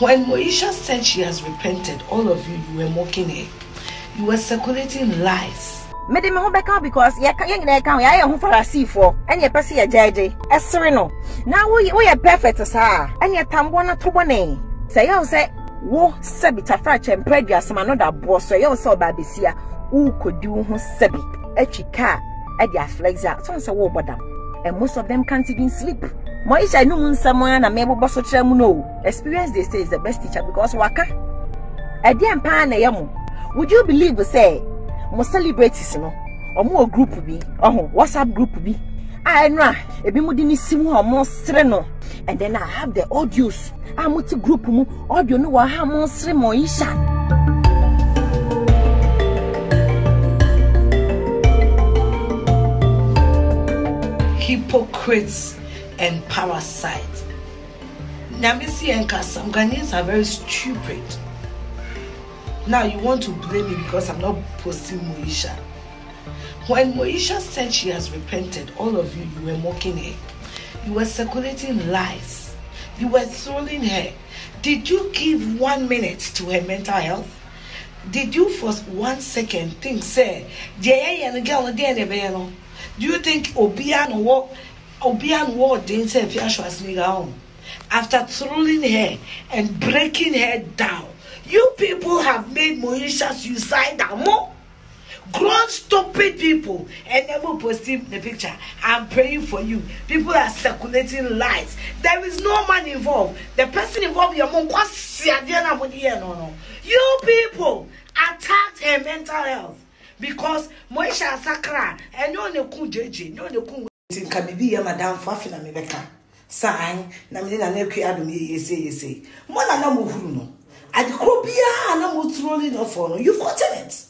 When Moisha said she has repented, all of you, you were mocking her. You were circulating lies. mede me ho bɛka because yɛn nyinaa ka ho yɛayɛ ho farisifoɔ. Ɛne yɛpɛ sɛ yɛgyaagye ɛsere no. Na woyɛ perfect saa. Ɛne yɛtamboɔ no to bɔne. Sɛ ɛyɛ wo sɛ wo sɛbi tafrakyɛ mpɛ aduasɛm ano da boɔ so ɛyɛ wo sɛ ɔba abɛsi a wokɔdi wo ho sɛbi. Atwi kaa ɛde aflex a sɔn sɛ worebɔ dam. And most of them can't even sleep Moisha num nsɛm a na mebobɔ so kyerɛ mu no experience they say is the best teacher because waka ɛdeɛ mpaa na ɛyɛ mo would you believe sɛ mo celebrities no? Ɔmo wɔ group bi? Ɔho whatsapp group bi? A ɛno a ebi mo de ne si mu a ɔmo no. And then i have the audios. A mo ti group mu audio no wɔ ha mo sere Moisha. hypocrites. And parasites. Nyamisi and Kasam Ghanaians are very stupid. Now you want to blame me because I'm not posting Moesha. When Moesha said she has repented, all of you, you were mocking her. You were circulating lies. You were trolling her. Did you give one minute to her mental health? Did you for one second think, say, do you think Obian what Obian what didn't say if Yashua after trolling her and breaking her down? You people have made Moesha suicidal more. Grown stupid people and never posting the picture. I'm praying for you. People are circulating lies. There is no man involved. The person involved your mom no no. You people attacked her mental health because Moesha Sakra and no ne ku jeje no ne ku nka bibi ya madam fafi na mebeka. Sign na me na na kwi adom ye yese yese mo na na mo huru no. Adekoro biara na mo trolling no. You've gotten it.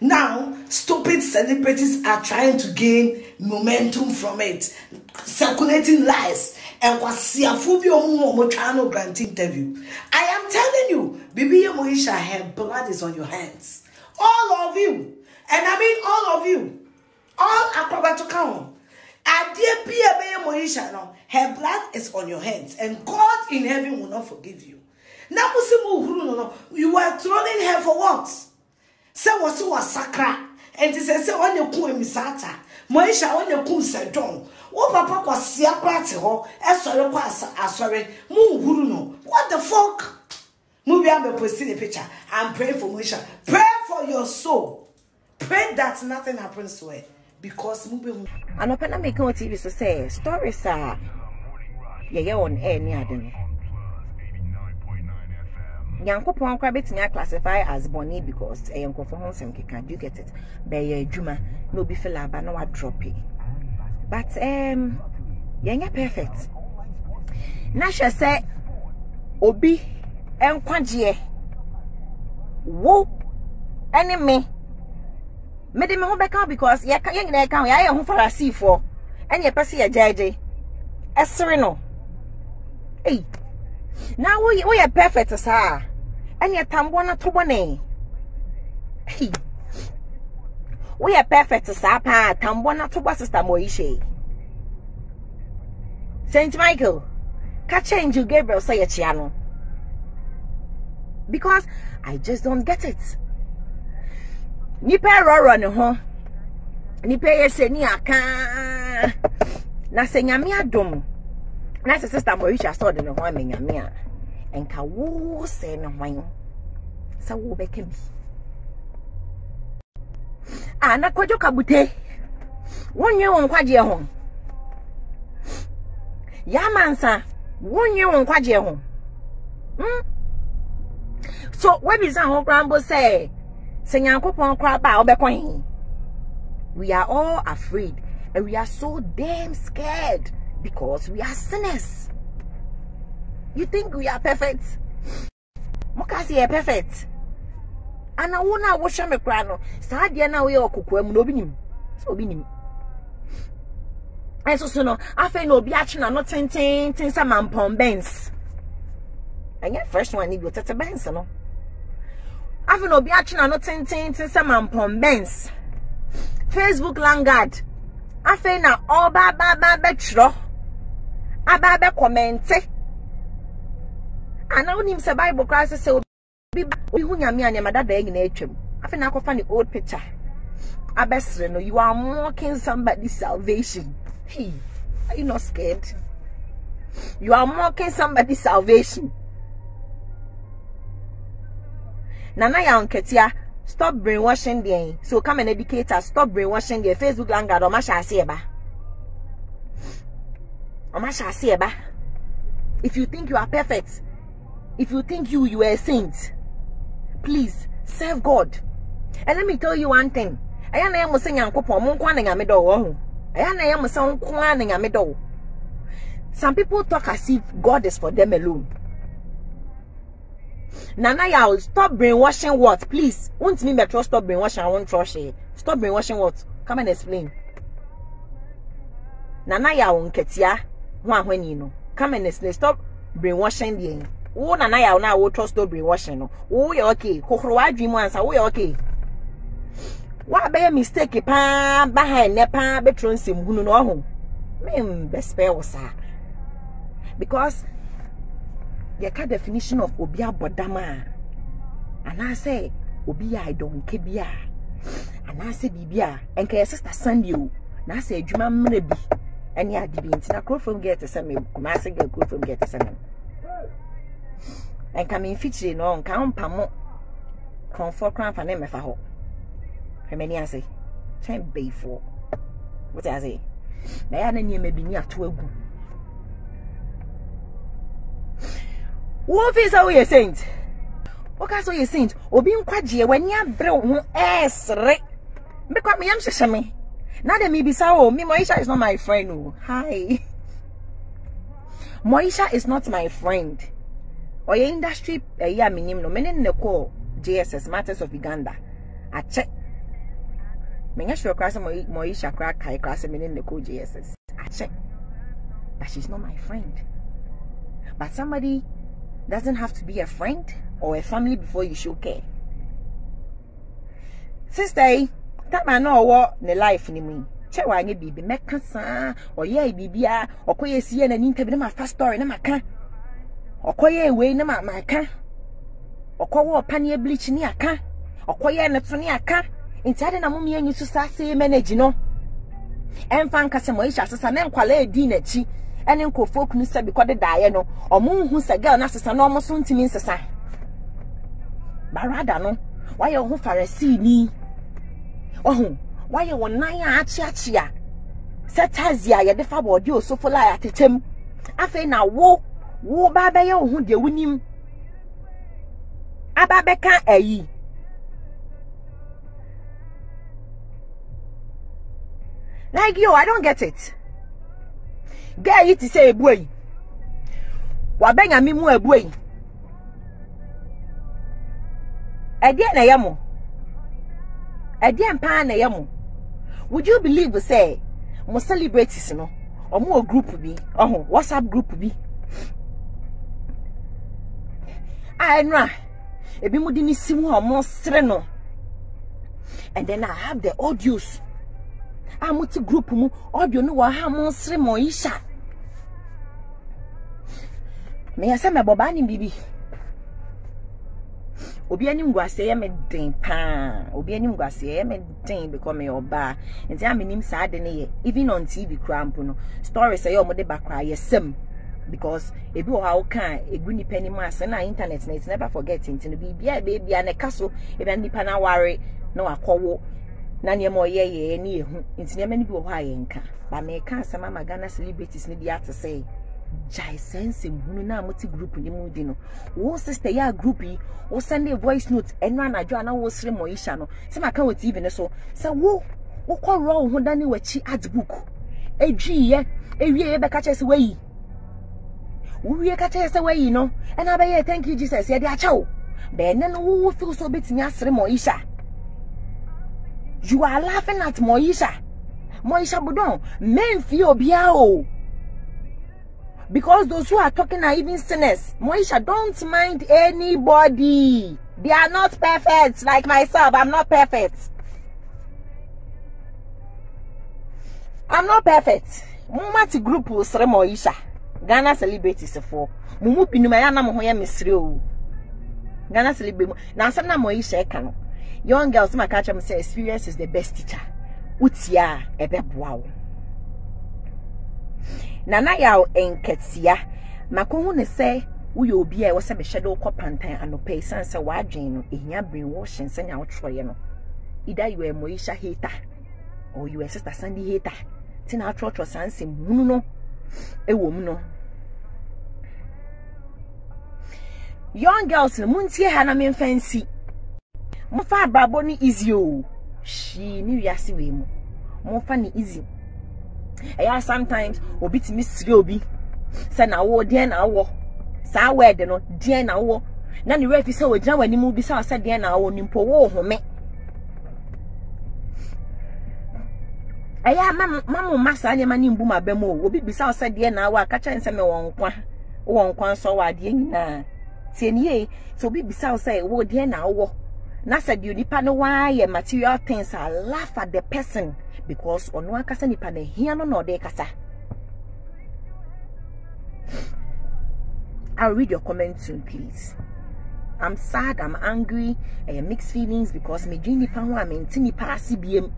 Now stupid celebrities are trying to gain momentum from it. Circulating lies. And kwasiafo bi omo mo twa grant interview. I am telling you bibi ye moisha her blood is on your hands. All of you. And i mean all of you. All acrobat count adeɛ bi a moisha no her blood is on your hands and god in heaven will not forgive you. Na mo se mo no no you were trolling her for what? Sɛ wɔ se wɔ sakra. Nti sɛ sɛ ɔne ku emisata moisha ɔne ku sɛdɔn wo papa kɔsia kora te hɔ ɛsɔre kɔ asɔre mo huru no. What the fuck? Mo wi abɛ post the picture. I'm praying for moisha. Pray for your soul. Pray that nothing happens to her because mo bɛ hu. anɔpɛ na meka wɔ tv so sɛ stories a yɛyɛ on air ne ade no nyankopɔn koraa bɛtumi aclassify as bɔne because ɛyɛ nkɔfo ho nsɛm keka do you get it? Bɛyɛ adwuma na obi fɛ laba na wadrɔpe but um, yɛnyɛ perfect. Na hyɛ sɛ obi nkwagyeɛ wo ɛne me mede me ho bɛka because yɛka yɛn nyinaa yɛka ho yɛayɛ ho farisifoɔ ɛne yɛpɛ sɛ yɛgyaagye ɛsere no. Ei. Na woyɛ woyɛ perfect saa. Ɛne ɛtamboɔ no to bɔne ei. Woyɛ perfect saa paa. Tamboɔ no to sister Moesha Saint Michael ka change Gabriel sɛ yɛkyea no. Because I just don't get it nipa rɔrɔ ne ho. Nipa yɛ sɛ ni aka. Na sɛ nyame adom. Na sɛ sister Moisha sɛ ɔde ne ho ama nyame a nka wo sɛ ne hwan sɛ wobɛka bi a na kwadwo kabute. Wonwe wo nkwagyeɛ ho. Yamansa wonwe wo nkwagyeɛ ho. Hmm? so wabisa ho koraa mbo sɛ sɛ nyankopɔn koraa ba a we are all afraid and we are so damn scared because we are sinners. You think we are perfect? Moka sɛ yɛ perfect. Ana wo na wohwɛ me koraa no saa deɛ no a woyɛ ɔkokoa mu na obi nim. Sɛ obi nim. Ɛnso so no afei na obi akye na no tententen sɛ mampɔn bɛns ɛnyɛ fresh one ni bi ɔtete bɛns no afei na obi akye na no tententen sɛ mampɔn bɛns facebook langard afei na ɔba aba aba bɛtwerɛ aba abɛ kɔmɛnte ana wonim sɛ bible koraa sɛ obi ba obi hu nyame a nneɛma dadaa nyinaa atwam afei na akɔfa ne old picture. Abɛsere no you are mocking somebody's salvation. Hey are you not scared? You are mocking somebody's salvation nana yɛ nketewa stop brainwashing deɛ so come an educator stop brainwashing deɛ facebook langard ɔma hyɛ aseɛ ba ɔma hyɛ aseɛ if you think you are perfect if you think you you are a saint please serve god. And let me tell you one thing. Ɛyɛ na yɛ mo sɛ nyankopɔn mo nko ana nyame dɔ wɔ ho. Ɛyɛ na dɔ some people talk as if god is for them alone Nana Yao, stop brainwashing what? Please. Won't me metro stop brainwashing. I won't trust you. Stop brainwashing what? Come and explain. Nana Yao nketia. One when you know. Come and explain. Stop brainwashing the wo Nana Yao na wo trust stop brainwashing no. Wo okay. Kokoro wa dream answer. Wo ye okay. Wa be mistake pa ba ha ne pa betro nsem hunu ho. Me best spell sa. Because yɛka definition of obi abɔdam a anaasɛ obi yɛ ayidɔnke bi a anaasɛ biribi a nka yɛ sista sunday o naasɛ adwuma mmerɛ bi ɛne ade bi. Nti na kurofom gɛ te sɛ me kumase gɛ kurofom gɛ te sɛ me. Nka me mfikyire no nka mpamo kurɔmfoɔ koraa mfa ne mmɛfa hɔ. Hwɛ m'ani ase. Twɛn bɛyifoɔ. Wote ase. Na yɛ a na nneɛma bi ni ato agu wofi sɛ woyɛ saint. Woka sɛ woyɛ saint obi nkwagyeɛ w'ani abere wo ho ɛɛsere mekɔ meyam hyehyɛ me na de mebisa o me moisha is not my friend o. Hi. Moisha is not my friend. Ɔyɛ industry ɛyi a menim no mene ne kɔɔ jss matters of uganda. Akyɛ menyɛ sure koraa sɛ moisha koraa kae koraa sɛ mene ne kɔɔ jss akyɛ but she's not my friend. But somebody doesn't have to be a friend or a family before you show care. Sister, that man no what ne life ni mu. Che wa nye bibi meka saa, oye bibi a, okoye sie na ninka bi na fast story na maka. Okoye we na ma maka. Okowo opane bleach ni aka. Okoye ne to ni aka. Nti ade na mumie nyu so sa say manage no. Emfa nka se mo isha sesa na nkwala edi na ɛne nkurɔfoɔ kunu sɛ bikɔ dedaeɛ no ɔmo nhu sɛ girl no asesa na ɔmo so ntumi nsesa. Barada no wayɛ wo ho farasini ɔho wayɛ wo nan a akyeakyea. Sɛ tazi a yɛde fa bɔɔde osofo la a yɛatekyɛm afei na wo wo ba bɛyɛ wo ho deɛ wonim. Aba bɛka ayi. Like yo i don't get it. Girl yi ti sɛ ebu yi wabɛ nyame mu ebu yi ɛdeɛ na ɛyɛ mo ɛdeɛ mpaa na ɛyɛ mo would you believe sɛ mo celebrities no ɔmo wɔ group bi ɔho whatsapp group bi a ɛno a ebi mo de ne si mu a ɔmo sere no and then i have the audios. A mo ti group mu. Audio no wɔ ha mo sere isha meyɛ sɛ mɛbɔ baa ne biribi. Obi anim guaseɛ yɛ me den paa. Obi anim guaseɛ yɛ me den because meyɛ ɔbaa. Nti a menim saa de ne yɛ even on tv koraa mpo no stories ɛyɛ ɔmode ba koraa yɛsɛm because ebi wɔ hɔ a woka egu nipa anim ase na internet na it's never forget nti no biribia ebia na ɛka so ebia nipa na na wakɔwo na nneɛma ɔyɛ yɛ ne yɛ hu. Nti nneɛma no bi wɔ hɔ a yɛnka. Ba mɛka asɛm ama ghana celebrities no bi ate sɛ gyae saa nsɛmhunu na a mote group ne mu di no wo sister yɛ a group yi wo send a voice note ɛno anadwo a na wosere mɔyisha no sɛ maka wɔ tv no so sɛ wo wokɔworɔ wo ho da ne w'akyi art book ɛdwiiɛ ɛwie bɛka kyerɛ sɛ wayi wowie ka kyerɛ sɛ wayi no ɛna bɛyɛ thank you jesus yɛde akyɛ wo bɛɛnɛ no wowo feel sɛ wobɛtumi asere mɔyisha you are laughing at mɔyisha mɔyisha budon memfie obiara o because those who are talking are even sinners. Moisha, don't mind anybody. They are not perfect. Like myself, I'm not perfect. I'm not perfect. Mumati group will say Moisha. ghana celebrities for mo mu binom ɛyɛ anam ho yɛ mesere o ghana celebrity na asɛm na mo yi hyɛ ka no young girls kyerɛ mo sɛ experience is the best teacher wotia a ɛbɛboa wo nana yɛ nketea mako hu ne sɛ woyɛ obi a ɛwɔ sɛ mehyɛ de wokɔ pantan anɔpɛ ɛsiane sɛ w'adwene no ɛhia you are moisha hater or you are sister sandy hater nti na atwerɛtwerɛ saa nsɛm hunu no young girls no montie ha na memfa nsi momfa abrabɔ no easy o hwii ne wiase wei mu momfa ne easy ɛyɛ sometimes obi tumi siri obi sɛ na awɔ deɛn na awɔ saa word no deɛn na awɔ na ne refi sɛ ogyina w'anim bi sɛ ɔsɛ deɛn na awɔ ne mpo wo home ɛyɛ ama mo ma saa nneɛma ne mbu ma bɛm o. Obi bisa ɔsɛ deɛn na awɔ aka kyɛn sɛ me wɔ nkwa. Wɔ nkwa nso wɔ adeɛ nyinaa. Tie nie sɛ obi bisa ɔsɛ wo deɛn na awɔ na sɛ deɛ nipa no material things a laugh at the person because ɔno ankasa nipa na hia no na ɔde kasa I'll read your comment soon, please. I'm sad, I'm angry, I have mixed feelings because me dream nipa ho a me ntini pa CBM.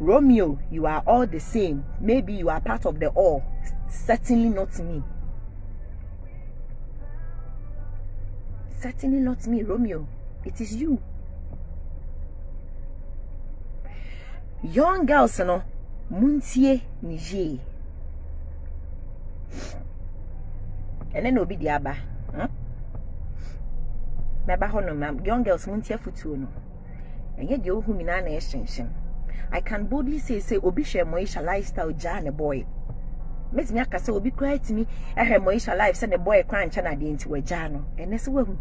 Romeo, you are all the same. Maybe you are part of the all. Certainly not me. certainly not me, Romeo. It is you. Young girls, no, muntie nije. And then obi diaba. Meba hono, ma'am. Young girls, muntie futu no. And yet, you who mina na I can boldly say, say, obi share moisha lifestyle, jan boy. Mɛtumi aka sɛ obi koraa tumi ɛhwɛ moisha life sɛ ne boy koraa nkyɛn adeɛ nti wɔgyaa no. Ɛnɛ sɛ wahu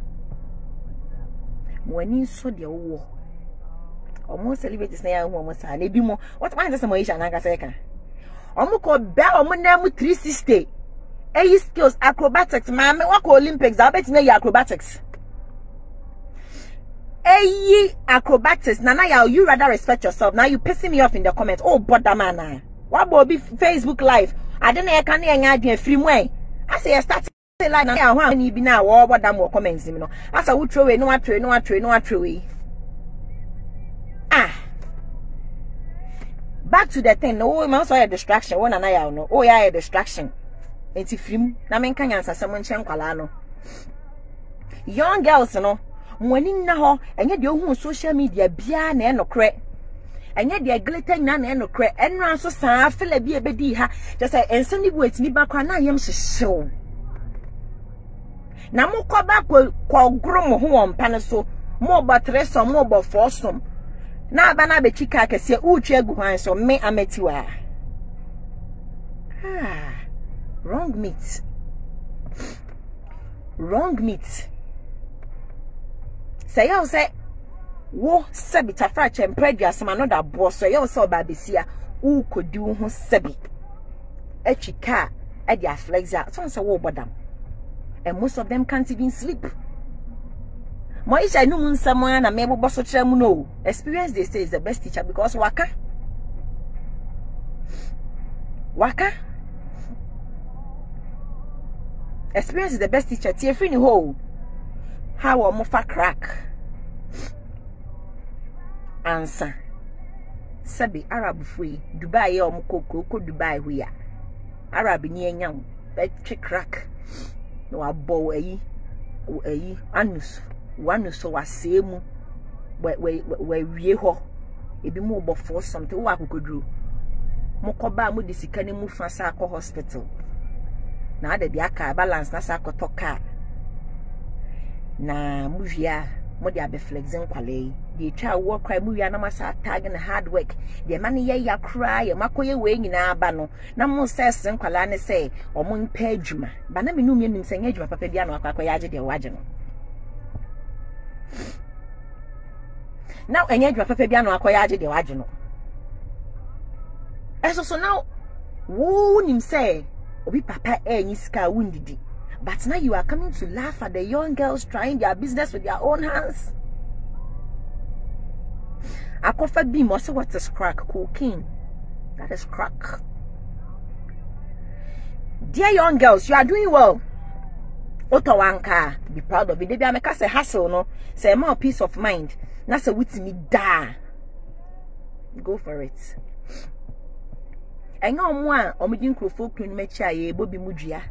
mo ani nso deɛ wowɔ ɔmo celebrities na yɛahu ɔmo saa na ebi mo wɔtɔ wɔn sɛ moisha nankasa ɛka ɔmo kɔ bɛɛ ɔmo nan mu 360 eyi skills acrobatics. Maame wakɔ olympics. A wobɛtumi ayi acrobatics. Eyi acrobatics. Nana yaw you rather respect yourself. Now you pissing me off in the comments. Oh bother man na. Wabɔ obi facebook live. Ade na yɛka ne yɛnya ade afiri mu ɛ? Asɛ yɛ start live na yɛ ho a ni na wɔbɔ dam wɔ comments mu no. Asa woturo wei no waturo no waturo no waturo wei. Ah. Back to the thing. No wo ma so yɛ distraction wo nana yaw no. Oh yɛ distraction. Eti firim na menka nyansasɛm nkyɛn nkwalaa no. Young girls no mwani nna hɔ. Ɛnyɛ ohun social media biara na ɛnokorɛ. Ɛnyɛ deɛ glitter nyinaa na ɛnokorɛ ɛnura nso saa fila bi a ebedi ha. Kyɛ sɛ nsɛm ne bi wɔ etimi ba koraa na ayɛm hyehyew na mo kɔba kɔ kɔgoro mo ho wɔ mpa no so. Mo bɔ tere sɔm mo bɔ fɔɔ sɔm na aba na abɛkyi kaa kɛseɛ uutwa egu hwan so me amatiwa ah wrong meat. Wrong meat. Sɛ yɛw sɛ wo sɛbi tafra kyɛ mpɛ aduasɛm ano da boɔ so yɛw sɛ ɔba abesia wokɔdi wo ho sɛbi. Atwi kaa ɛde aflex a sɔn sɛ wobɔ dam. And most of them can't even sleep. Mo isha no mu nsɛm a na mebobɔ so kyerɛ mu no. Experience they say is the best teacher because waka. Waka. Experience is the best teacher. Tie free ni ho how wɔn fa crack ansa. Sɛbi arab fui dubai yɛ wɔn kɔ dubai ya arab ni wo bɛtwe crack na wabɔ ayi ayi anus wanus wasee mu wɛ wɛ wɔawie hɔ ebi mu bɔ fɔ something wɔ akokoduro mo kɔ baa mo de sika ne fa sa akɔ hospital. Na ada bi aka balance na sa akɔtɔ kaa na mu wie a mo de abɛflex nkwalaa yi deɛ etwa awoɔ koraa mu wie a na mo asa tag na hard work. Deɛ ma no yɛ koraa yɛ kɔyɛ wei nyinaa aba no. Na mo sɛ ɛsɛ nkwalaa ne sɛ ɔmo mpɛ adwuma. Ba na menu mmienu sɛ nyɛ adwuma papa bi ano akɔ akɔyɛ agye deɛ wagye no. Na ɛnyɛ adwuma papa bi ano akɔyɛ agye deɛ wagye no. Ɛso so na wo nim sɛ obi papa ɛnyi sika a wundidi. But now you are coming to laugh at the young girls trying their business with their own hands akɔfa bi mo say what is crack cocaine. That is crack. Dear young girls you are doing well. Wotɔ wanka be proud of it. Debi ameka sɛ hustle no sɛ ɛma peace of mind na sɛ wotumi daa. Go for it. Ɛnyɛ ɔmo a ɔmo di nkurɔfoɔ kunu no akyi a yɛbɔ bi mu dua.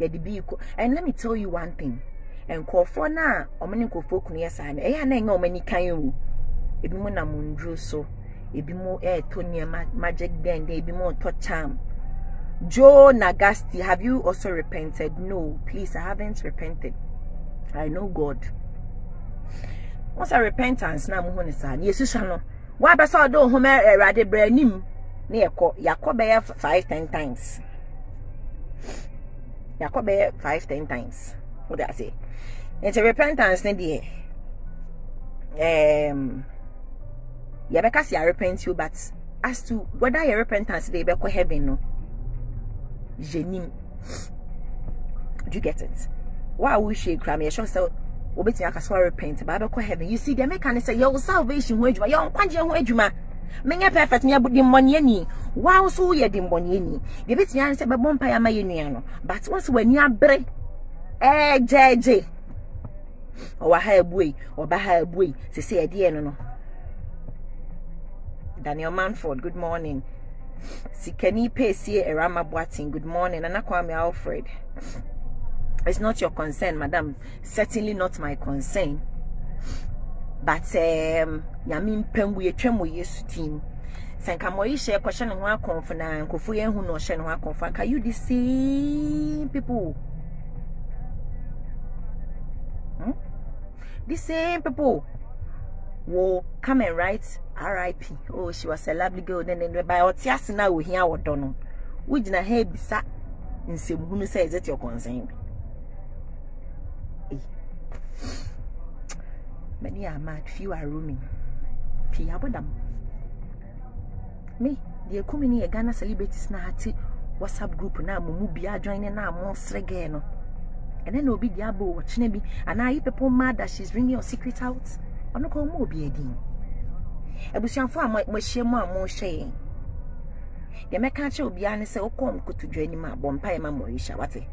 Yɛde bi kɔ. And let me tell you one thing. Nkurɔfoɔ no a ɔmo ne nkurɔfoɔ kunu yɛ saa no ɛyɛ a na ɛnyɛ ɔmo kan o ebi mo nam nduro so. Ebi mo ɛɛtɔ nneɛma magic den ebi mo ɔtɔ charm. Joe nagasti have you also repented? No please i haven't repented. I know god. Once i repentance na mo ho ne saa. Ne yesusua no wa bɛ sɛ ɔde ohun ɛwurade brɛ anim ne yɛkɔ yakɔ bɛyɛ five ten times. Yakɔ bɛyɛ five ten times. Did i say nti repentance ne deɛ um, yɛbɛka sɛ yɛarepent you but as to whether yɛ repentance de yɛbɛkɔ heaven no. Yɛnim do you get it? Wa a wohwɛ kura me yɛhyɛ sɛ wobɛtumi aka sɛ repent ba bɛkɔ heaven. You see deɛ mɛka ne sɛ yɛwo salvation ho adwuma yɛwo nkwagyeɛ ho adwuma menyɛ perfect menyɛ dimmɔneani wa nso woyɛ dimmɔneani deɛ bɛtumi ane sɛ bɛbɔ mpa yɛ ama yɛ nua no. But once w'ani abere ɛɛgyɛɛgye ɔwɔ ha abue ɔba ha abue sɛ ɛdeɛ no no Daniel Manford, good morning. Sikani Pesie Erama Boatin, good morning. Nana Kwame Alfred. It's not your concern, madam. Certainly not my concern. But um Yamin Pembu Yetwemo Yesu team. Sanka mo yi share question ho akonfo na nkofo yen hu no share no akonfo. Can you the same people? Hmm? The same people wo come and write RIP oh she was a lovely girl. Then then by Otiasina we hear náà wò hin àwọ̀dọ̀ no wogyina ha in nsɛmhunu sɛ is that your concern? Eh. Many are mad. Few are roaming. Pii abɔdam me deɛ kumi ne yɛ ghana celebrities na ate whatsapp group now. Mumu mu joining now. Monster eh, na And then gɛɛ no ɛnɛ na obi de abɔ wɔkyena bi anaa yi pɛpɔ mmaa that she's bringing your secret out? Ono ko mo obi edin. abusuafo a moahyia mu a mohwɛ yɛn deɛ mɛka kyerɛ obiara ne sɛ wokɔ nkotodwa anim a bɔ mpaeɛ ma mmɔrehyia wate.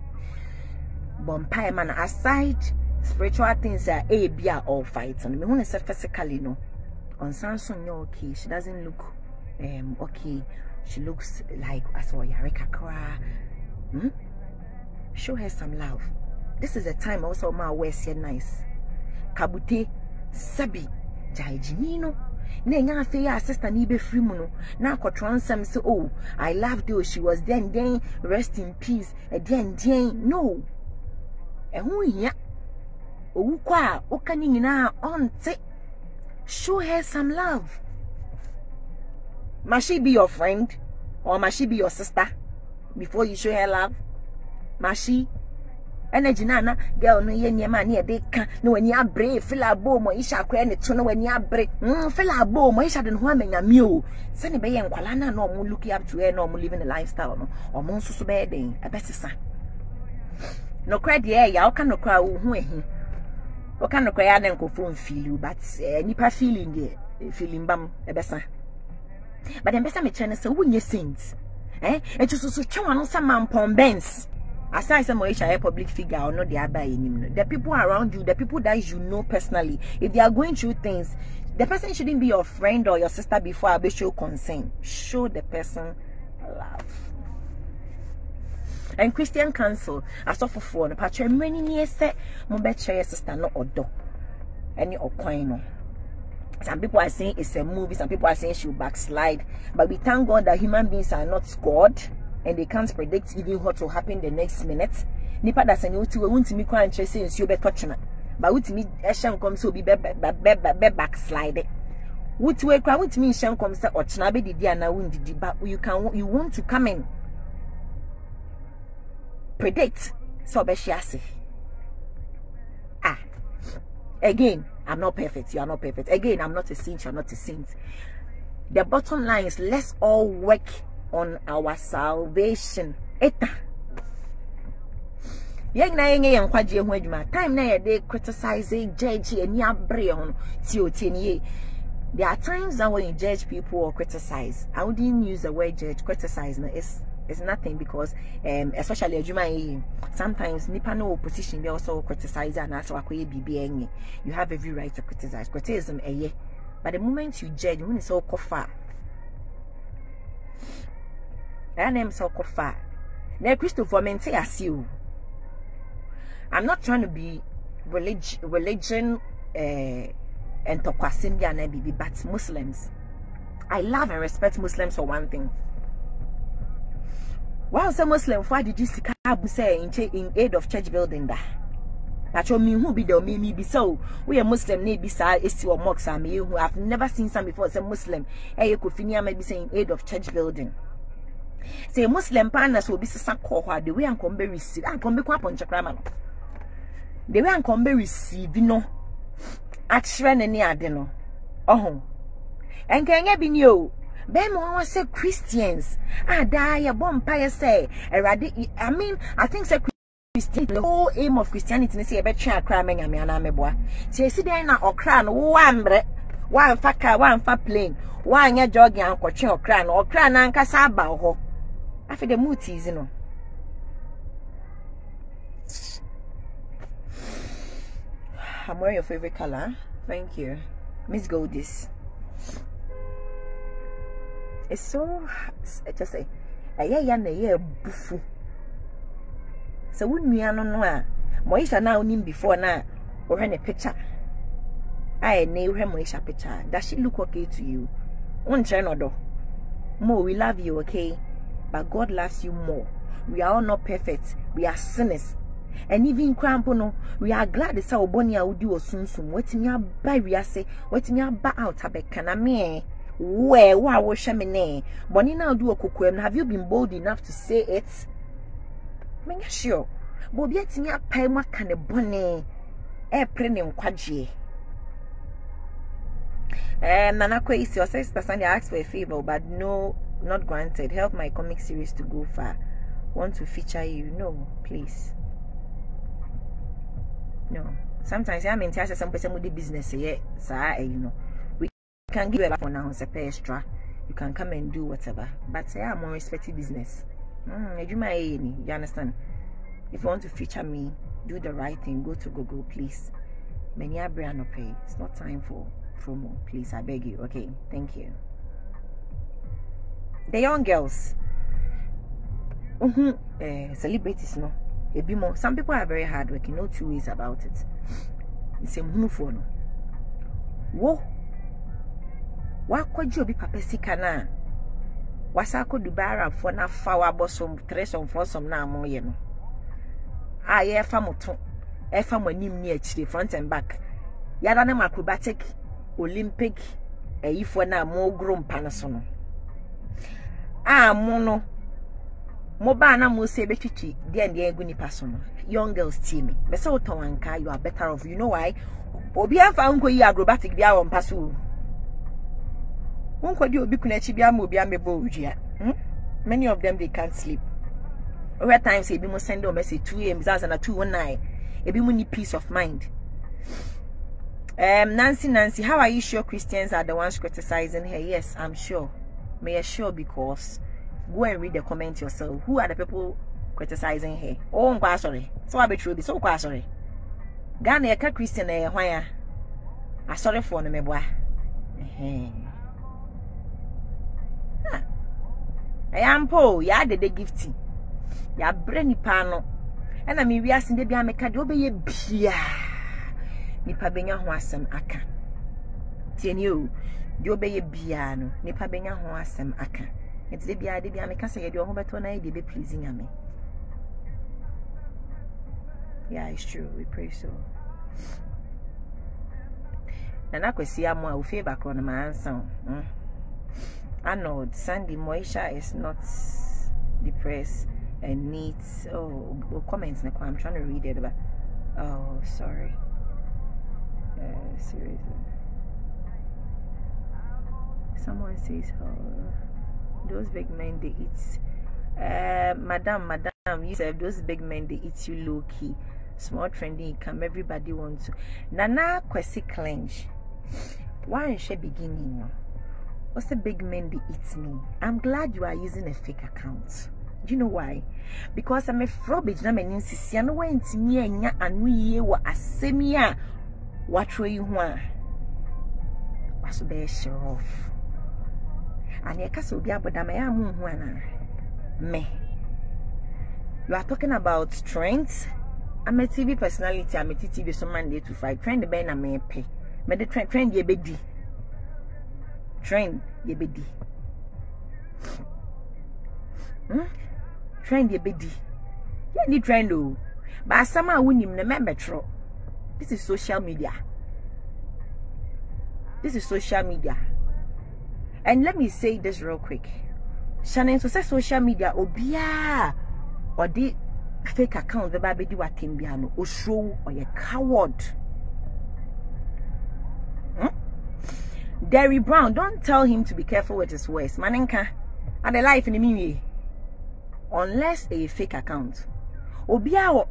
Bɔ mpaeɛ ma no aside spiritual things a ɛyɛ bi a all fight no mehu ne sɛ physically no. Ɔnsan so nyɛ okay she doesn't look um, okay. She looks like asɛ ɔyare kakra. Hmm? show her some love. This is the time also ma wɔɛsiɛ nice. Kabute sabi gyaegyini no. Na enya afei a sister ni be free mu no. Na akɔtɔ nsɛm sɛ oh i loved her she was then then rest in peace ɛdeɛn deɛn no. Ɛho hia. Owu kɔ a woka ne nyinaa ɔnte show her some love. Must she be your friend or must she be your sister before you show her love? Must she energy na na girl no ye nneɛma a ne yɛde ka na w'ani abere fila abo mu aisha akora ne to na w'ani abere mm fila abo mu aisha de ne ho amanyame o sɛne bɛyɛ nkwala na na ɔmo look up to her na ɔmo living the lifestyle no ɔmo nso so bɛyɛ den ɛbɛsesa nokora deɛ ɛyɛ a woka nokora wo ho ahi woka nokora yɛ a na nkɔfoɔ you, but nipa feeling ye, feeling bam e ɛbɛsa but ɛbɛsa mekyerɛ no sɛ wonyɛ saint ɛn ɛtu soso twɛn wɔn nsa mampɔn bɛns. Aside some Moesha a public figure or not the other the people around you, the people that you know personally, if they are going through things, the person shouldn't be your friend or your sister before I be show concern. Show the person love. And Christian Council, I saw for four, the patch, many near set, Mobet your sister no odo. Any or. Some people are saying it's a movie, some people are saying she'll backslide. But we thank God that human beings are not God and they can't predict even what will happen the next minute nipa da sani otu wuntimi kwan kyerɛ sɛ nsuo bɛtɔ ba wutimi ɛhyɛ nkɔm sɛ obi bɛ bɛ bɛ backslide wuti kura wuntimi nhyɛ nkɔm sɛ ɔkyena bɛdidi anaa wundidi but you can you want to come in predict sɛ ɔbɛhyɛ ase ah again i'm not perfect you are not perfect again i'm not a saint you are not a saint the bottom line is let's all work on our salvation. Eta. Yɛn nyinaa yɛn yɛ nkwagye ho time na yɛde criticize judge ani abere ho no tie o there are times that when you judge people or criticize. I wouldn't use the word judge. Criticize no is it's nothing because um especially adwuma yi sometimes nipa no opposition bi also criticize and ask wakoye bibi enye you have every right to criticize. Criticism eye but the moment you judge when it's all kofa that name so kofa. Na christopher mente ase i'm not trying to be religion religion and tokwasim bi na bibi but muslims. I love and respect muslims for one thing. Wow, some Muslim? For did you see Kabu say in, in aid of church building da? Pacho me who be the me be so. We a Muslim ne be sa esi or mosque am me who. I've never seen some before some Muslim. Eh you could finia maybe saying aid of church building. sɛ muslim paa na sɛ obi sesa kɔɔ hɔ a the way nkɔm bɛ receive nkɔm bɛ kɔ apɔnkyɛkora ma no the way nkɔm bɛ receive no akyerɛ ne ne ade no ɔho nkɛnyɛ bi ni o bɛrima wɔn sɛ christians a daa yɛbɔ mpaeɛ sɛ awurade i mean i think sɛ. Christian, the whole aim of Christianity is a better crime and yammy and ameboa. Say, see, then or crown, one bread, one fat car, one fat plane, one your jogging, uncle, chin or crown, or crown, and cassaba. Afei de mu tiizi no. I'm wearing your favorite color. Thank you. Miss Goldis. It's so just say ɛyɛ ya na ɛyɛ bufu sɛ wo nua no no a moesha na onim before na wohwɛ ne picture a ɛnɛ wohwɛ moesha picture does she look okay to you wonkyerɛ no dɔ mo we love you okay but god loves you more. We are all not perfect. We are sinners. And even crampo no we are glad sɛ ɔbɔne a wodi wɔ sunsum watumi aba wiase watumi aba out abɛka na meɛ where wa wo hwɛ me? Ne bɔne na do okokoam have you been bold enough to say it? Menya sure. But obi atumi apae mu aka ne bɔne ɛpere ne nkwagyeɛ um, Nana Kwesi, your sister Sandy asked for a favor, but no, not granted. Help my comic series to go far. Want to feature you? No, please. No. Sometimes I mean, some person with the business, yeah, sir, you know. We can give you a for now a pay extra. You can come and do whatever. But say i'm on respected business. Mm, you understand? If you want to feature me do the right thing. Go to google please. Many brand pay. It's not time for promo. Please i beg you. Okay thank you the young girls. Uh, celebrities no. A bit more some people are very hardworking no two ways about it. For no. Whoa wakɔgye obi papa sika no a wasa akɔ dubai arafoɔ no afa wabɔ so tresɔmfoɔ sɔm no a moyɛ no. A yɛfa mo to ɛfa mo anim ne akyire front and back. Yɛada ne mo acrobatic olympic ayifoɔ no a mogoro mpa no so a mo no. Mo baa na mo sɛ ɛbɛtwitwi deɛ deɛ agu nipa so young girls tie me. Bɛsɛ wotɔn anka you are better off. You know why? Obi afa nkɔ yi acrobatic bi awɔ mpa so wonkɔdi obi kuna akyi bi ama obi amebɔ hmm? many of them they can't sleep. Over times ebi mo send them message 2 am zaza na 219 ebi mo need peace of mind. Um Nancy Nancy how are you sure Christians are the ones criticizing her? Yes I'm sure may sure because go and read the comment yourself. Who are the people criticizing her? Oh nkwa sorry. So I be true so nkwa sorry. Ghana ka Christian na yɛ hwan a asɔrefoɔ no mɛboa ɛhɛn ɛyɛ mpo yɛ adede gifti yɛabrɛ nipa no. Ɛna me wiase de bia meka deɛ wobɛyɛ bia. Nipa bɛnya ho asɛm aka. Tie ni o deɛ wobɛyɛ bia no nipa bɛnya ho asɛm aka nti de bia de bia meka sɛ yɛde ɔho bɛtɔ na yɛ deɛ bɛplease nyame yeah it's true we pray so nana kwasi amo a ofie bakorɔ no maansa wo mm. Arnold, Sandy, Moesha is not depressed and needs. Oh, oh comments, I'm trying to read it, but oh, sorry. Uh, seriously. Someone says, oh, those big men they eat. Uh, madam, madam, you said those big men they eat you low key. Small trending income, everybody wants to. Nana Kwesi clench. Why she beginning? What's the big men they eat me? I'm glad you are using a fake account. do you know why because I'm a frobage na m'anim sisi ano wantumi anya ano yie wɔ asɛm yi a watwerɛ yi ho a waso bɛyɛ hyerɛ off and yɛka sɛ obi abɔda ma yɛ amu me you are talking about strength. I'm a TV personality I'm a TV so Monday to Friday trend bɛyɛ na mɛpɛ mɛde trend trend yɛ bɛdi trend yɛ bɛdi hmm? trend yɛ bɛdi yɛ ni trend o ba asɛm a wonim no mɛmbɛtwerɛ this is social media. This is social media and let me say this real quick. Shannon so social media obia, or ɔde fake account bɛba abɛdi watem bia no osuro a coward. Hmm? Derry Brown don't tell him to be careful with his words. Manenka ade life in the mi unless a fake account. Obia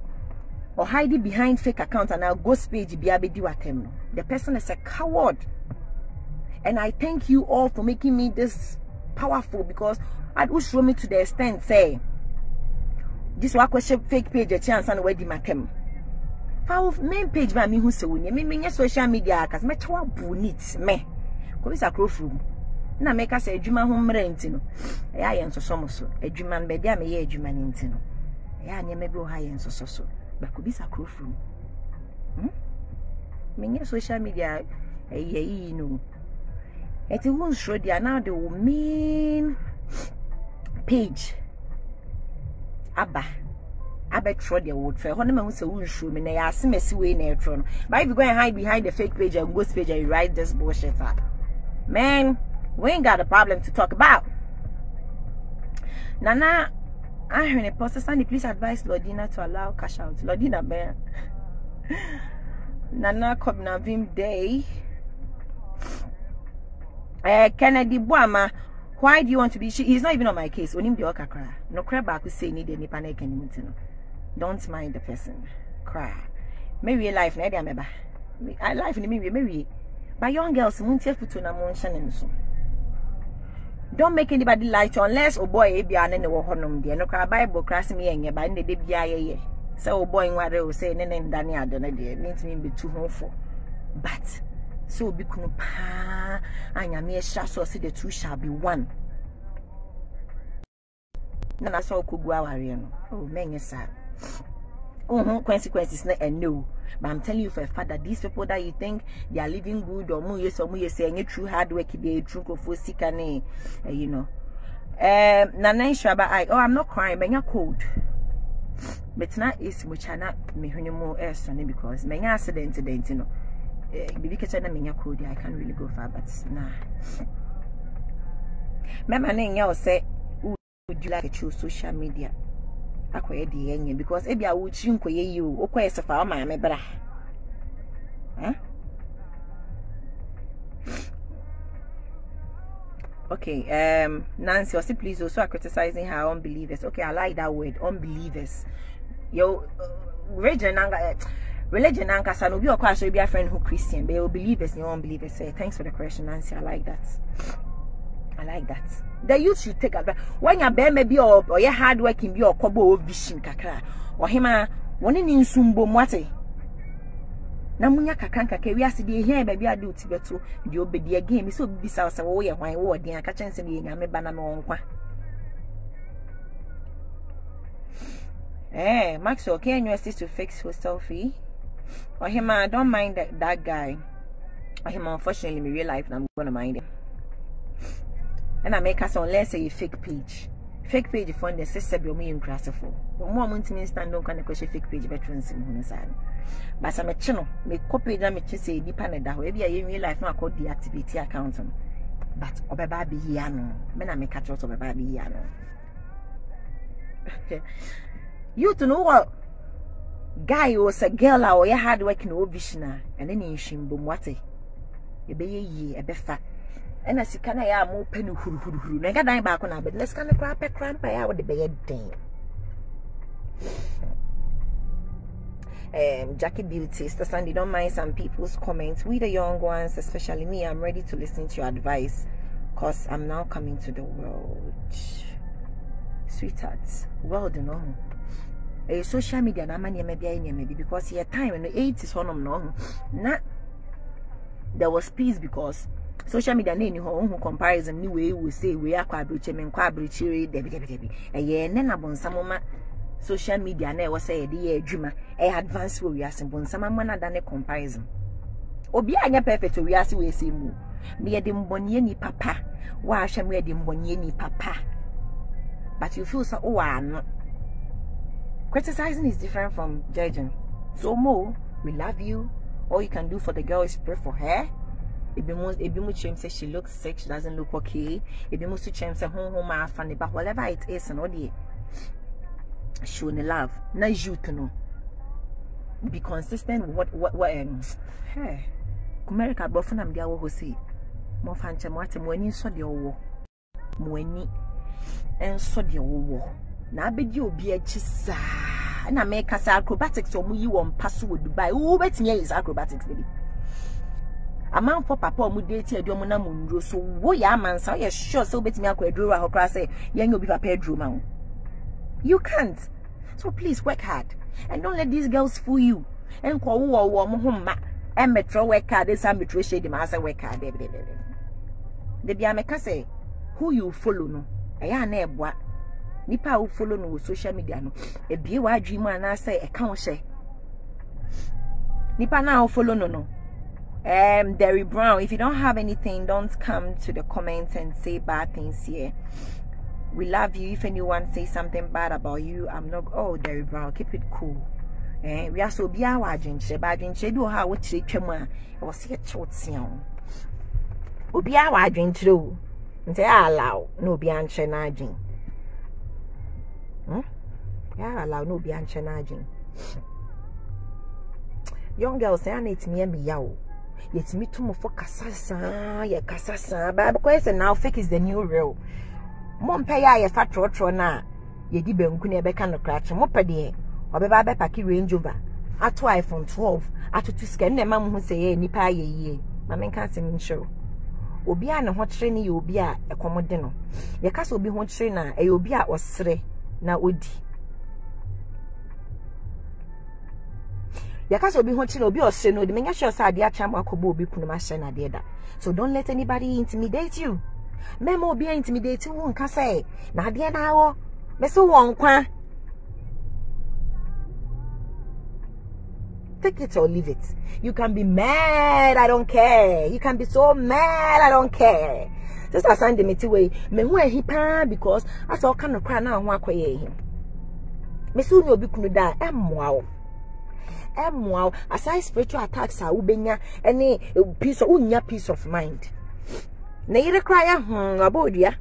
or hiding behind fake account and our ghost page be abedi watem no the person is a coward and i thank you all for making me this powerful because i will show me to the extent say this one question fake page a chance and where di matem fa main page ba me se woni me me social media kas me chawa bu neat me. Ko bisa krofuru na me ka say adwuma ho mmerɛ nti no ɛyɛ ayɛ nsosɔ mo so. Adwuma no bɛdi a meyɛ adwuma no nti no ɛyɛ nneɛma bi wɔ ha yɛ nsosɔ so bakobisa kurofuru hmm? menyɛ social media ɛyɛ yi no ɛti wo nsoro deɛ anaa now the main page. Aba abɛtwerɛ deɛ wɔtwerɛ hɔ no ma ho sɛ wo nsuro mi na yɛ ase mɛsi wei na ɛtwerɛ no but if you go and hide behind the fake page and ghost page and you write this bullshit up. Man we ain't got a problem to talk about. Nana ahwene pastor sandy please advise lordina to allow cash out. Lordina bɛn nana vim day uh, kennedy boama why do you want to be she he's not even on my case. Onim de okakra no cry back say need any panic and don't mind the person. Cry maybe life na dia meba life ni maybe maybe but young girls mun tie futu na mun hyɛ so. Don't make anybody light unless oh boy e bia ne ne wo honom de. No kra bible kra se me yenye ba ne de bia ye ye. Say oh boy nware o say ne ne ndane ade ne de. Means me be too home for. But so obi kunu pa anya me ehya so say the two shall be one. Na na so kogu aware no oh menye sa uh-huh, consequences na and no but i'm telling you for a fact that these people that you think they are living good or mu yes or mu yes any true hard work be true for sika ne uh, you know. Um na na shaba i oh i'm not crying menya cold. But na is muchana me hwene mu esone because menya accident dent no. eh, bibi kecha na menya cold i can't really go far but na nya o say would you like to choose social media. Akɔyɛ deɛ yɛnyɛ because ebi a wokyi nkɔyɛ yi o wokɔyɛ sɛ fa ɔma me bra. Huh? okay um nancy also please also are criticizing her unbelievers. Okay i like that word unbelievers. Yo uh, religion uh, religion ankasa no obi ɔkɔ aso be a friend who christian but your believers your unbelievers say thanks for the correction nancy i like that I like that. The youth should take your baby be or or your hard working or kobo or vision kakra. Or him a one in sumbo mwate. Na munya kakra we ase de here baby ade uti beto de obedi again me so bi sa sa wo ye hwan wo den aka chense me nyame ba na wonkwa. Eh, Maxwell, can you assist to fix hostel fee? Oh Ohima, I don't mind that, that guy. Ohima, unfortunately, in real life, I'm gonna mind him. And I make us unless say a fake page. Fake page fund the sister be me in for. But more month me stand on kind question fake page veterans in home side. But some channel, me copy that me say di pan that. Maybe I in real life now called activity account. But obeba be here Men I make me catch out obeba be here no. you to know what guy o a girl a ɔyɛ hard work na ɔwɔ vision a ɛne ne nhwimbom wate ɛbɛyɛ yie ɛbɛfa. Ɛna sika na yɛ a mo pɛ no huruhuruhuru. Na nka dan baako na abɛde na sika no koraa pɛ koraa mpa yɛ a wɔde bɛyɛ den. Um, Jackie Beauty, Sister Sandy, don't mind some people's comments. We, the young ones, especially me, I'm ready to listen to your advice because I'm now coming to the world. sweethearts no ho ɛyɛ social media na ama nneɛma bi ayɛ bi because yɛ time no 80s hɔnom no ho na there was peace because social media na ɛni hɔ ohun comparison ni wei wo say wei akɔ abirekyɛ mi nkɔ abirekyere dabi dabi dabi. Ɛyɛ ɛnɛ na bɔnsam ma social media na ɛwɔ sɛ yɛde yɛ adwuma ɛyɛ advance wɔ wiase bɔnsam ama na da ne comparison. Obi a nyɛ perfect wɔ wiase wɔ esi mu. Yɛde mbɔnneɛ ni papa wɔahwɛ mu yɛde mbɔnneɛ ni papa but you feel sɛ ɔwɔ ano criticizing is different from judging. So mo we love you. All you can do for the girl is pray for her. Ebi mu ebi mu kyerɛ sɛ she looks sick she doesn't look okay. Ebi mu nso kyerɛ sɛ honhom afa ne ba whatever it is no deɛ show ne love. Na youth no. Be consistent what what what um hey. America aborɔfo nam de awɔ hɔ sei mɔfa nkyɛn mo ate mo ani nsɔ deɛ ɔwɔ mo ani nsɔ deɛ ɔwɔ na abɛdi obi akyi saa. Ɛna mɛka sɛ acrobatics a wɔn yi wɔn mpa so wɔ dubai. Wo bɛtumi ayɛ sɛ acrobatics bi. Amanfo papa a wɔn deeti adi wɔn nam nduro so woyɛ amansa woyɛ sure sɛ wobɛtumi akɔ aduro wɔ hɔ koraa sɛ yɛnyɛ obi papa aduro ma wo. You can't. So please work hard and don't let these girls fool you. Nkɔ wowɔ wɔ wɔn ho mma. Ɛmɛtrɛ work hard ɛsa mɛtrɛ hyɛ di ma asɛ work hard. Dɛbi debi amɛka sɛ who you follow no ɛyɛ ana ɛboa nipa a wofolo no wɔ social media no ebie w'adwi mu anaasɛ ɛka ho hyɛ. Nipa na wofolo no no um Derry Brown if you don't have anything don't come to the comments and say bad things here. We love you. If anyone says something bad about you I'm not oh Derry Brown keep it cool. Eh we are so bia wa adwenkyerɛ ba adwenkyerɛ bi wɔ ha a wokyerɛ twam a ɛwɔ sɛ yɛkyerɛw tea o obiara wɔ adwenkyerɛ o nti ɛyɛ allow na obiara nkyerɛ ya allow no obi ankyɛ n'adwen young girls ɛyɛ na etumi yɛ meya o yɛtumi to mo fo kasa saa yɛ kasa saa baabi kɔ now fake is the new real. Mo mpɛ yɛ a yɛfa trɔtrɔ no a yɛdi banku na yɛbɛka no krakye mo pɛ deɛ ɔbɛba abɛpake range over. Ato iphone twelve atoto sika ɛnna ɛma mo ho sɛ yɛ nipa ayɛ yie maame nka asɛm nkyerɛw obi a ne ho kyerɛ no obi a ɛkɔm de no. Yɛka sɛ obi ho kyerɛ no a obi a ɔsere na odi. Yɛka obi ho kyerɛ obi ɔhyɛ no odi menyɛ sure sɛ adeɛ akyɛ mo akɔbɔ obi kunu ma hyɛ no adeɛ da so don't let anybody intimidate you. Mɛma obi a intimidate wo nka sɛ na adeɛ na awɔ mɛsɛ wɔ nkwa take it or leave it. You can be mad i don't care. You can be so mad i don't care. Sister sunday meti me ho ahi paa because asa ɔka no kora na ho akɔyɛ ehi. Me so obi kunu da ɛmmoa wo ɛmmoa wo. Aside spiritual attacks a wobɛnya ɛne peace of wonya peace of mind. Na yere kora yɛ hmm aba odua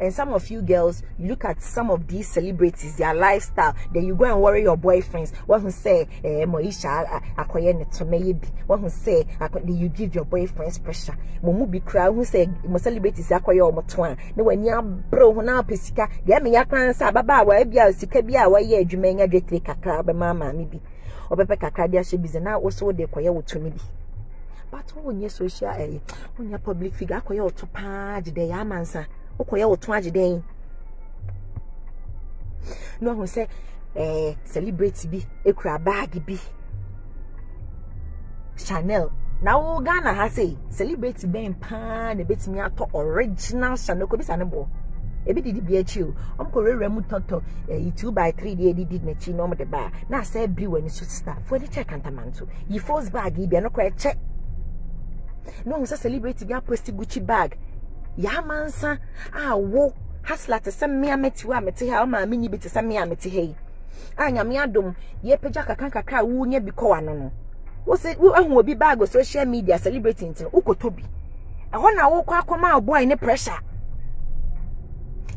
And some of you girls, you look at some of these celebrities, their lifestyle, then you go and worry your boyfriends. What who say, eh, Moesha, akoye ne bi. What who say, you give your boyfriends pressure. Momu bi kra who say, mo celebrities akoye o motwa. Ne wani abro ho na pesika. Dia me yakran sa baba wa bia sika bi a waye adwuma nya dwetre kakra be mama mi bi. Obepe kakra dia hye bize na wo so de koye wo tumi bi. But wonye social eh, wonye public figure akoye o to pa de ya amansa. Wokɔyɛ wo to agye dɛn na wahu sɛ eh, celebrity bi ekura baagi bi. Chanel. Na wo ghana ha sei celebrity bɛn paa na ebetumi atɔ original chanel. Bisa ne bɔ ebi didi bi akyi o. Ɔmo kɔ rewura mu tɔtɔ two by three deɛ edidi n'akyi na ɔmo de ba. Na asɛ biri wɔ ne so sista. Fo yi fos bag yi bi ɛno kɔ ɛkyɛ na ɔmo sɛ celebrity bi bag. Yamansa. A wo. Hasla te sɛ mmea mɛte hɔ a mete ha. Ɔma me nyi bi te sɛ mmea mete ha yi a nyame adom. Yɛpagya kakra kakra a wonya bi kɔ wano no. Wo se wo ahu obi bag o social media celebrity nti no wokɔtɔ bi. Ɛhɔ na wokɔ akɔma ɔboy ne pressure.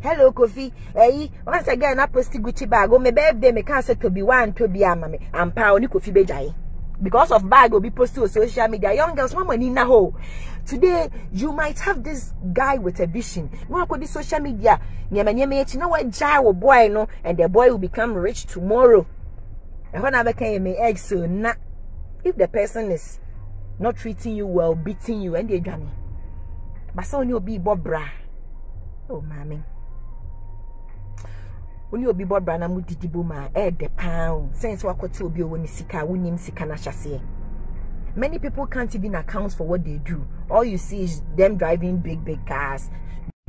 Hello kofi. Ɛyi girl na post gucci bag. O me birthday me kan sɛ tobi wa ntobi ama me. Ampa o ne kofi bɛgyae because of bag obi post on social media. Young girls ni na ho today you might have this guy with a vision. No akodi social media. Nyama nyama echi na wagya oh wo boy no. And the boy will become rich tomorrow. Be kan me egg so na if the person is not treating you well beating you and they dwane basa oni obi bɔ bra oh maame n'ahyɛseɛ many people can't even account for what they do. All you see is them driving big big cars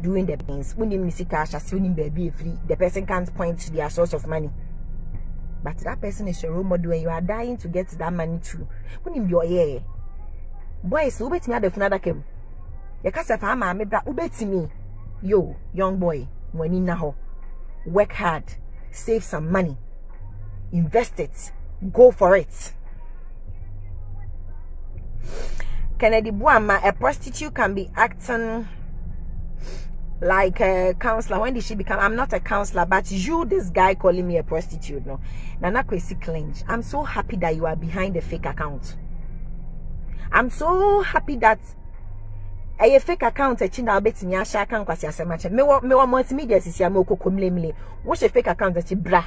doing the things. Wonim ne sika ahyɛseɛ wonim baabi efiri the person can't point to their source of money. But that person is your role model and you are dying to get that money too. Wonim deɛ ɔyɛɛ. Boys wobɛtumi adafunu adaka mu? Yɛka sɛ faa maame bra wobɛtumi. Yo young boy ani na hɔ work hard save some money invest it go for it. Kennedy buama a prostitute can be acting like a counselor. When did she become? I'm not a counselor but you this guy calling me a prostitute no. Nana kwesi clinch i'm so happy that you are behind the fake account. I'm so happy that ɛyɛ fake account akyi na wobɛtumi ahyɛ aka nkwasi asɛm akyɛ mewɔ mewɔ multimedia sisi ama okoko mlemle wohyɛ fake account akyi bra.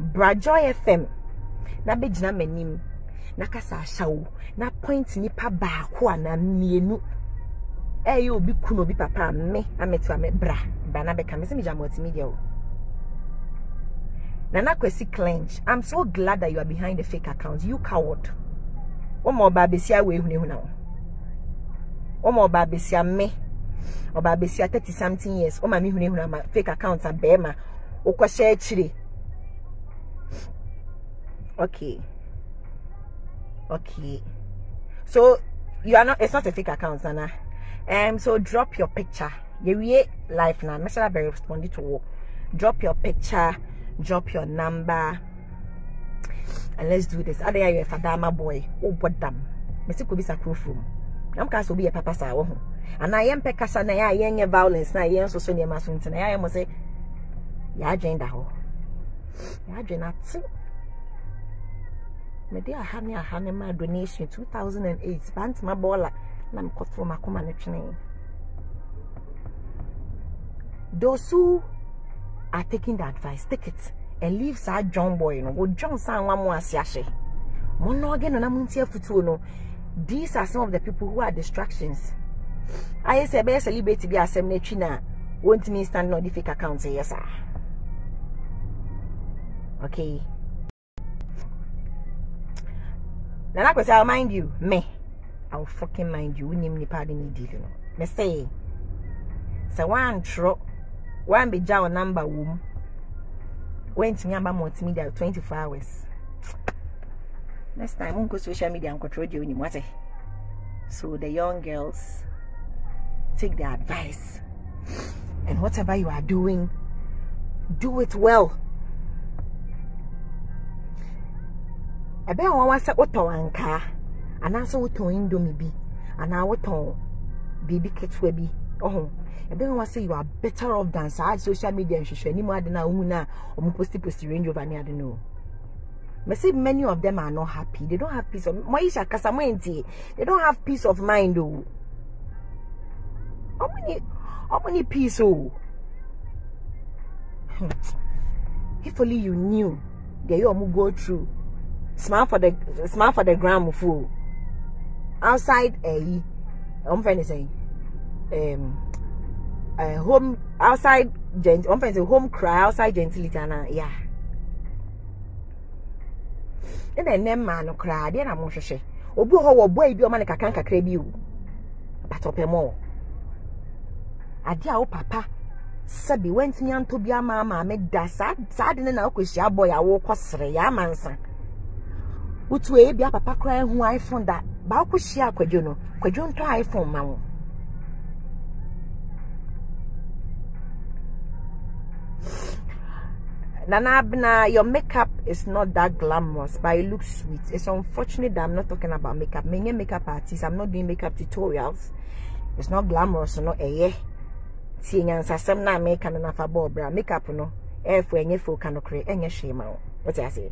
Bra joy fm na bɛgyina m'anim na kasa ahyɛ wo. Na point nipa baako a na mmienu ɛyɛ obi ku na obi papa me ametu ame bra. Bra na bɛka me sɛ megya multimedia o nana kwasi clench. I'm so glad that you are behind the fake account. You coward. Wɔma ɔbaa besia wɔ ehunahuna wo wɔma ɔbaa besia me ɔbaa besia thirty something years. Wɔma me hunahuna ma fake account a bɛrima wokɔhyɛ akyire okay okay so you are not it's not a fake account nana um so drop your picture. Yɛwie life na. Mɛhyɛ abɛ respond to wo. Drop your picture. Drop your number. And let's do this. Adeɛ ayɛ fadama boy. Wobɔ dam mɛsi kɔ bi sakuro from nam ka sɛ obi yɛ papa saa wɔ ho anaa yɛmpɛ kasa na yɛ a yɛnyɛ violence na yɛn nso so nneɛma so ntina yɛayɛ mo sɛ yɛadwen da hɔ. Yɛadwen ate mede aha ne aha ne ma donation 2008 bantama bɔɔla na mekɔtoo makoma no twene. Those who are taking the advice take it and leave saa john boy no. Wo john saa nwa mo ase ahye. Mo no oge no na mo these are some of the people who are distractions. Ayɛ sɛ ɛbɛyɛ celebrity bi asɛm no atwi na wɔntumi stand na ɔde fake account yɛ saa okay. Nana kwesi i'll mind you. Me. I'll fucking mind you. Wonim nipa de ne deal no me say sɛ woantwerɛ woambɛgya wo number wɔ mu woantumi amba multimedia 24 hours next time wonkɔ social media nkɔtwerɛ deɛ wonim wate so the young girls take the advice. And whatever you are doing do it well. Ɛbɛyɛ wɔn sɛ wotɔn ankaa anaasɛ wotɔn indomie bi anaa wotɔn biribi ketewa bi ɔho ɛbɛyɛ wɔn sɛ you are better off than social media nhwehwɛ anim ade na ohun na wɔn posti posti range over ne ade no mɛ say many of them are not happy. They don't have peace of mo ayi kasa mo ntie they don't have peace of mind o ɔmo ni ɔmo ni peace o if only you knew the year ɔmo go through smile for the smile for the gram fool. Outside ɛyi ɔmo fɛn ne sɛn um, uh, home outside gent fɛn sɛ home cry outside gentility ana yeah ɛna ɛnɛ mmaa no koraa adeɛ na mo hwehwɛ obi hɔ wɔ bɔ ebi ɔma ne kakra nkakra bi o patɔpɛ mɔ adeɛ a wo papa sɛbi wɛntumi anto bi ama maame da saa saa de ne na ɔkɔ hyia bɔ yɛ awo kɔ sere yɛ ama nsa. Wotu ebi apapa koraa ehu iphone da baako hyia akwadwo no kwadwo ntɔ iphone ma wo Nana Abna, your makeup is not that glamorous, but it looks sweet. It's unfortunate that I'm not talking about makeup. Many makeup artists, I'm not doing makeup tutorials. It's not glamorous, no eh. Seeing answer na make and anafa bra makeup no. Eh for any folk can create any shame. What I say?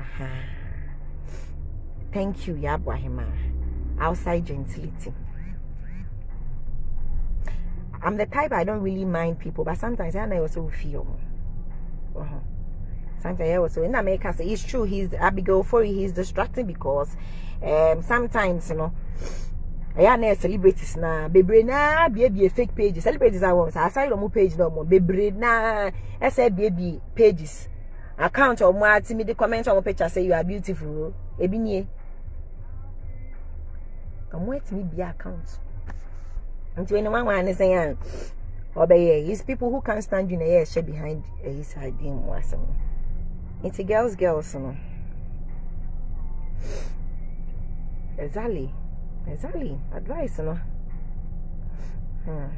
Aha. Thank you, Yabwahima. Outside gentility. I'm the type I don't really mind people, but sometimes I also feel. Uh-huh. Sometimes I also in America say it's true. He's Abigail for he's distracting because um sometimes you know ɛyɛ na celebrities na bebree na biebie fake pages. Celebrities a wɔn sa aside wɔn page na wɔn bebree na ɛsɛ biebie pages. Account wɔn ati mi de comment wɔn picture say you are beautiful. Ebi nie wɔn atumi bie account. Nti wɔn wɔn wɔn anisɛn a ɔbɛyɛ is people who can stand you na ɛyɛ ɛhyɛ behind ɛyi side mu asɛm nti girls girls no. Exactly. Exactly. Advice no. Hmm.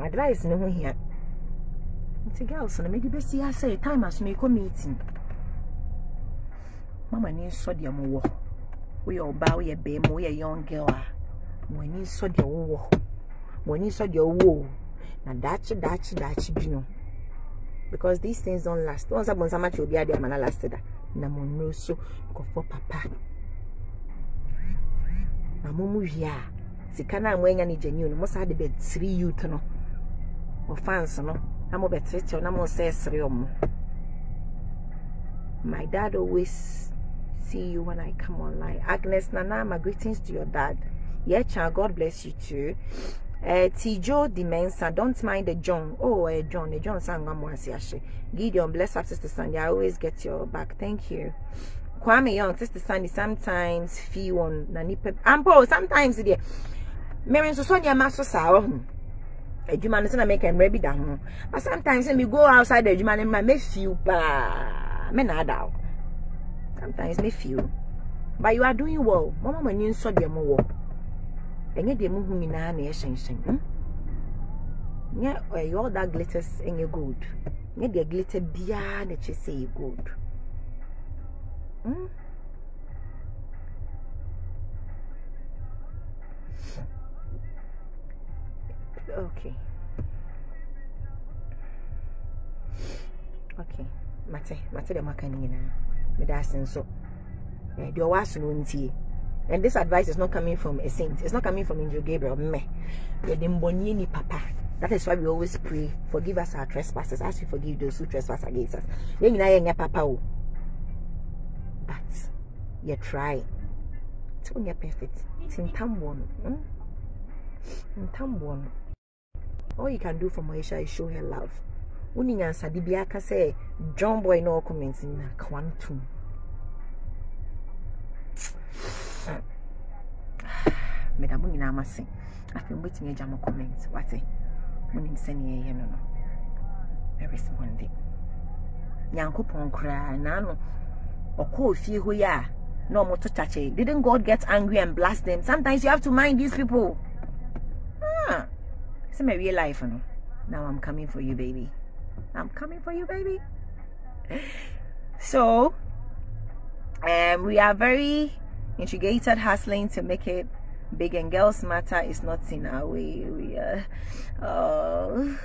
advice no ho hia nti girls no. Mede bɛsi asɛ time aso mekɔ meeting mama ni nsɔ deɛ mowɔ woyɛ ɔbaa woyɛ bɛrima woyɛ young girl a mo ani nsɔ deɛ wowɔ mo ani nsɔ deɛ wowɔ na daakye daakye daakye bi no. Because these things don't last. Nsa bɔ nsa makyɛ obi ade ama na last da na mo nnuro so nkɔfɔ papa. Na mo mu wie a sika no a mo anya no gyanyini no mo saa de bɛtiri youth no. Wɔ fans no. Na mo bɛterekyɛw na mo ɛsere ɔmo my dad always see you when I come online. Agnes Nana my greetings to your dad. Yeah child God bless you too uh, Tijo Dimensa, don't mind the John. Oh, uh, John, the John sang Gideon, bless up, Sister Sandy. I always get your back. Thank you. Kwame Young, Sister Sandy, sometimes feel on Nanipe. Ampo, sometimes dear. Mary so Sonia Maso Sao. Adwuma no sɛ na meka mmerɛ da but sometimes when we go outside the adwuma no ma me feel paa me na sometimes me feel but you are doing well mama mani nsɔ deɛ mo wɔ ɛnyɛ deɛ muhu nyinaa na ɛhyɛnhyɛn nyɛ ɛyɛ all that glitters ɛnyɛ gold. Nyɛ deɛ glitter biara na kyɛ sɛ yɛ gold. Hmm? okay okay mate mate deɛ maka no nyinaa mede ase nso deɛ aso no ntie and this advice is not coming from a saint. It's not coming from angel gabriel. Me you're the mbonieni papa. That is why we always pray. Forgive us our trespasses as we forgive those who trespass against us. Papa but you try. ti o nyɛ perfect. Ti ntamboɔ no. Hmm? In no. All you can do for Moesha is show her love. Woni nyansade bi aka john boy ɔkɔmɛnti na kwantum meda mo nyinaa mase afei mobɛtumi agya mo comment. Wate monim sɛneɛ ɛyɛ no. No ɛresponde nyankopɔn koraa naano ɔkɔɔ fie hɔ yi a na ɔmoto didn't god get angry and blast them? Sometimes you have to mind these people. Ah. sɛ mawie life no now i'm coming for you baby. I'm coming for you baby. So um, we are very intrigued hustling to make it big and girls matter is not in our way we are uh,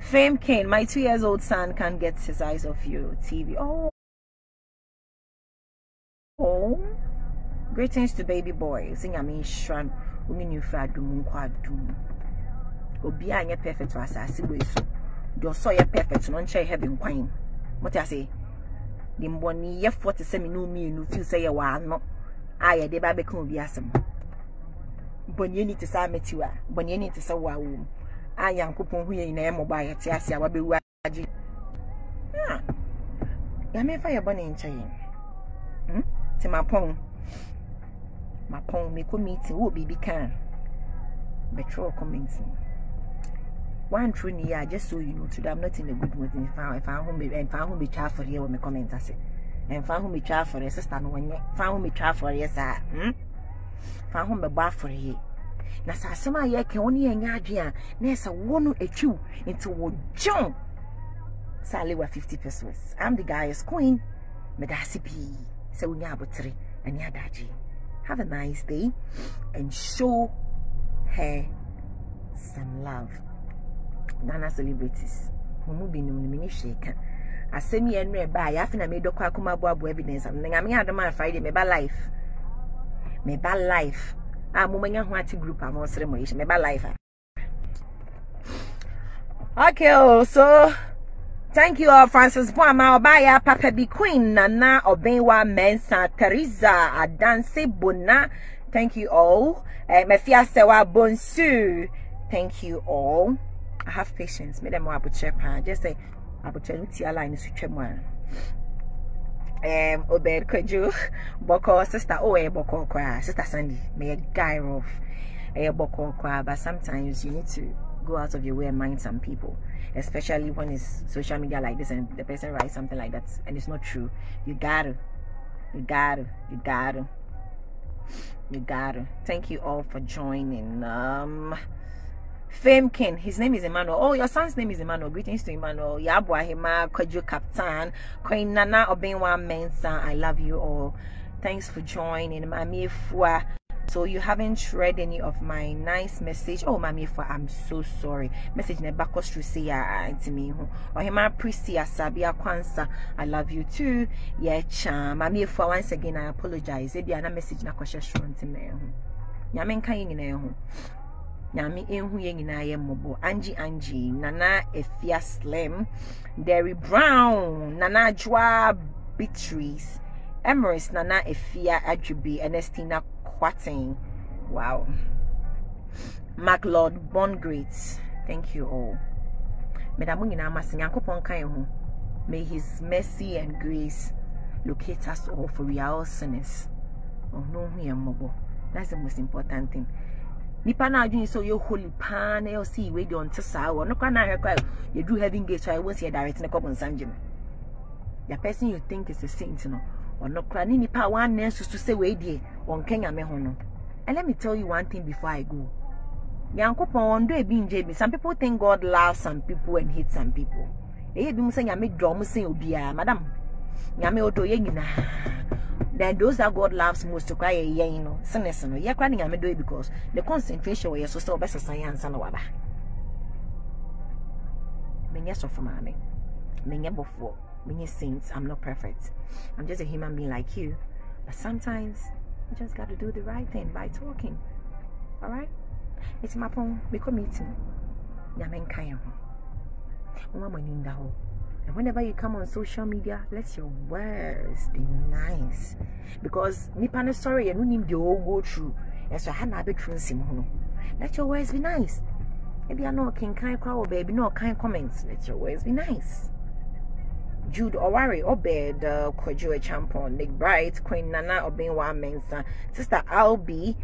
fame Kane, my two years old son can't get his eyes off you tv oh. Oh. Greetings to baby boy. Sing i mean shran umi ni fa dum nkwa dum obi a nye perfect for asase boy so de oso ye perfect no nche heaven kwan what I say? the de mbɔneyɛfoɔ te sɛ me ne mmienu fiw sɛ yɛwɔ ano. A yɛde ba bɛka obi asɛm. Bɔneyɛni te sɛ amɛtiw a bɔneyɛni te sɛ wo a wɔ mu. A nyankopɔn hu yɛ nyina yɛ mmɔbɔ a yɛte ase a wabɛwu agye. Yamefa yɛbɔ ne nkyɛ yɛn. Hmm? Nti mapɔn mapɔn mekɔ meeting wɔ biribi kaa. Bɛtwerɛ comment no wantwerɛ ne yɛ a just so you know today. I'm not in a good mood. Mfa ho metwa afɔreɛ wɔ me comment ase mfa ho metwa afɔre sista no wɔnyɛ fa ho metwa afɔre saa hmm? Fa ho mɛbɔ afɔre na sɛ asɛm a yɛka wo ne yɛnyɛ adwe a na ɛsɛ wo no atwiw nti wɔgyew sɛ alewa 50 pesos. I'm the guy's queen. Meda ase pii sɛ wonya abotere ani adagye have a nice day and show her some love nana celebrities. Mu binom no mene hwee ka asɛm yɛ no ɛba a yɛafe na medɔkɔ akoma aboaboa evidence. Am na nyame adom a friday meba life. Meba life. A momanya ho ate group a mɔsere mɔ yɛhyɛ meba life okay oh, so thank you all francis boama. Ɔbaayɛ papa bi queen nana ɔbɛnwa mensa teresa adanse bona. Thank you all. Uh, Mefia Sewa Bonsu. Thank you all. I have patience. Me them abuche pa. Just say abuche nuti align switch one. Um, Obed Kweju, Boko, sister, oh, eh, Boko, sister Sandy, may a guy off, eh, Boko, but sometimes you need to go out of your way and mind some people, especially when it's social media like this and the person writes something like that and it's not true. You gotta, you gotta, you gotta, you gotta. Thank you all for joining. Um, Fame King, his name is Emmanuel. Oh, your son's name is Emmanuel. Greetings to Emmanuel. Yabwa Hima, Kojo Captain, Queen Nana Obenwa Mensa. I love you all. Thanks for joining. Mami Fua. So you haven't read any of my nice message. Oh, Mami Fua, I'm so sorry. Message ne bakos ya to me. Oh, Hima Prisia Sabia Kwansa. I love you too. Yeah, cha. Mami Fua, once again, I apologize. Ebi ana message na kwasha shron to me. Nyame nka yin nyame ehu yɛ nyinaa yɛ mmɔbɔ. Angie angie nana efia slim derry brown nana adwoa beatrice emirates nana efia adwobe ernestina kwatin wow. Maclord born great thank you all. Meda mo nyinaa ma se nyankopɔn ka ho. May his mercy and grace locate us all for we are all sinners. Ɔno ho yɛ mmɔbɔ. That's the most important thing nipa na adwene sɛ ɔyɛ holy paa na ɔsi iwe deɛ ɔnte saa wɔ. No na ahwɛ kora yɛduru heaven gate a ɛwɔ si yɛ ne kɔbɔ nsam gye no the person you think is a saint no ɔno kora ne nipa a wɔanan susu sɛ wei deɛ ɔnka nyame ho no. And let me tell you one thing before i go. Nyankopɔn wɔn ebi ngye bi. Some people think god loves some people and hate some people. Ɛyɛ bi mu sɛ nyame dɔ ɔmo sɛn obiara. Madam nyame ɔdɔ yɛ nyinaa then those that God loves most to cry yeah you know. Sinners no yeah crying am do it because the concentration where so so best science and waba menya so for mommy menya before menya saints I'm not perfect. I'm just a human being like you. But sometimes you just got to do the right thing by talking. All right? It's my phone. We come meeting. Nyame nkan ho. Mama mani nda ho and whenever you come on social media, let your words be nice. Because nipa no sorry and nim the all go through. And so hana be true sim Let your words be nice. Maybe I know can kind crowd baby no kind comments. Let your words be nice. Jude Owari Obed uh, Kojo Champon Nick Bright Queen Nana Obinwa Mensa Sister Albi